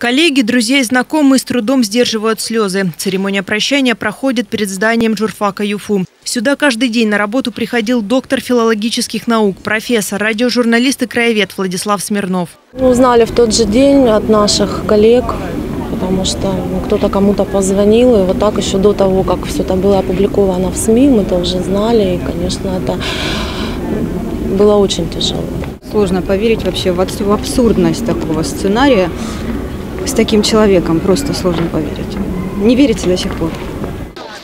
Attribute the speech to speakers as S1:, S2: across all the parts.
S1: Коллеги, друзья и знакомые с трудом сдерживают слезы. Церемония прощания проходит перед зданием журфака ЮФУ. Сюда каждый день на работу приходил доктор филологических наук, профессор, радиожурналист и краевед Владислав Смирнов.
S2: Узнали в тот же день от наших коллег, потому что ну, кто-то кому-то позвонил, и вот так еще до того, как все это было опубликовано в СМИ, мы тоже знали, и, конечно, это было очень тяжело.
S3: Сложно поверить вообще в абсурдность такого сценария с таким человеком просто сложно поверить. Не верится до сих пор.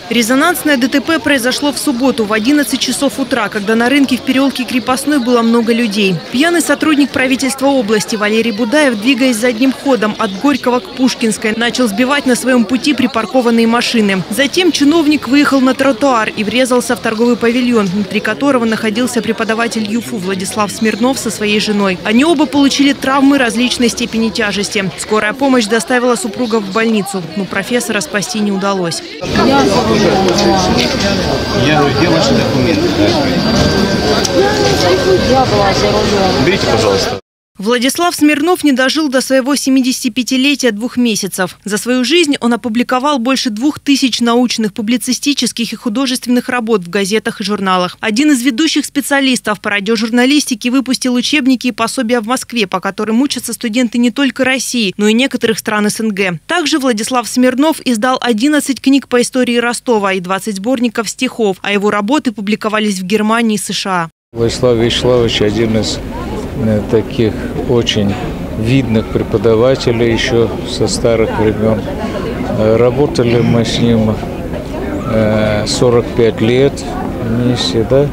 S1: Резонансное ДТП произошло в субботу в 11 часов утра, когда на рынке в переулке Крепостной было много людей. Пьяный сотрудник правительства области Валерий Будаев, двигаясь задним ходом от Горького к Пушкинской, начал сбивать на своем пути припаркованные машины. Затем чиновник выехал на тротуар и врезался в торговый павильон, внутри которого находился преподаватель ЮФУ Владислав Смирнов со своей женой. Они оба получили травмы различной степени тяжести. Скорая помощь доставила супругов в больницу, но профессора спасти не удалось.
S4: Я, где ваши документы?
S2: Я была за рулем.
S4: Берите, пожалуйста.
S1: Владислав Смирнов не дожил до своего 75-летия двух месяцев. За свою жизнь он опубликовал больше двух тысяч научных, публицистических и художественных работ в газетах и журналах. Один из ведущих специалистов по радиожурналистике выпустил учебники и пособия в Москве, по которым учатся студенты не только России, но и некоторых стран СНГ. Также Владислав Смирнов издал 11 книг по истории Ростова и 20 сборников стихов, а его работы публиковались в Германии и США.
S5: Владислав Вячеславович один из таких очень видных преподавателей еще со старых времен. Э, работали мы с ним 45 э, лет вместе, да.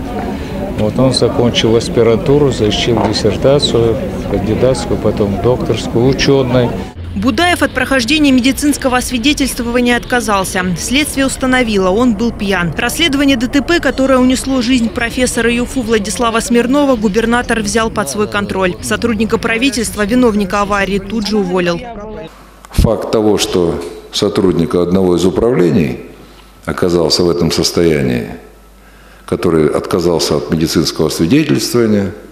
S5: Вот он закончил аспирантуру, защитил диссертацию, кандидатскую, потом докторскую, ученый.
S1: Будаев от прохождения медицинского освидетельствования отказался. Следствие установило, он был пьян. Расследование ДТП, которое унесло жизнь профессора ЮФУ Владислава Смирнова, губернатор взял под свой контроль. Сотрудника правительства, виновника аварии, тут же уволил.
S6: Факт того, что сотрудник одного из управлений оказался в этом состоянии, который отказался от медицинского освидетельствования –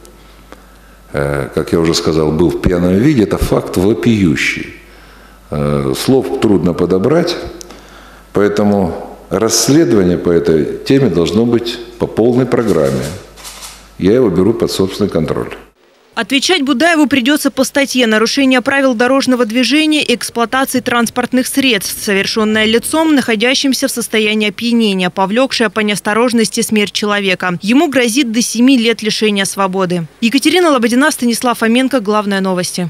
S6: Э, как я уже сказал, был в пьяном виде, это факт вопиющий. Э, слов трудно подобрать, поэтому расследование по этой теме должно быть по полной программе. Я его беру под собственный контроль.
S1: Отвечать Будаеву придется по статье «Нарушение правил дорожного движения и эксплуатации транспортных средств, совершенное лицом, находящимся в состоянии опьянения, повлекшее по неосторожности смерть человека». Ему грозит до 7 лет лишения свободы. Екатерина Лободина, Станислав Фоменко. Главное новости.